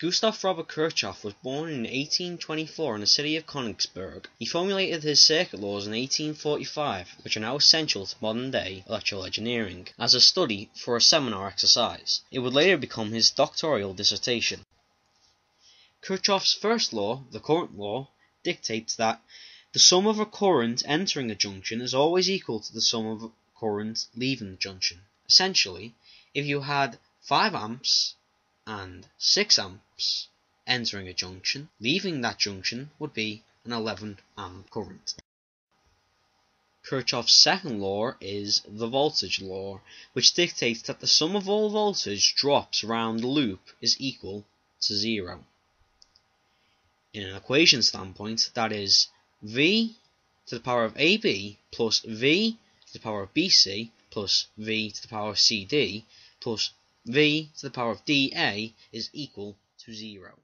Gustav Robert Kirchhoff was born in 1824 in the city of Königsberg. He formulated his circuit laws in 1845, which are now essential to modern-day electrical engineering, as a study for a seminar exercise. It would later become his doctoral dissertation. Kirchhoff's first law, the current law, dictates that the sum of a current entering a junction is always equal to the sum of a current leaving the junction. Essentially, if you had 5 amps and 6 amps entering a junction, leaving that junction would be an 11 amp current. Kirchhoff's second law is the voltage law, which dictates that the sum of all voltage drops around the loop is equal to zero. In an equation standpoint, that is v to the power of ab plus v to the power of bc plus v to the power of cd plus v to the power of dA is equal to 0.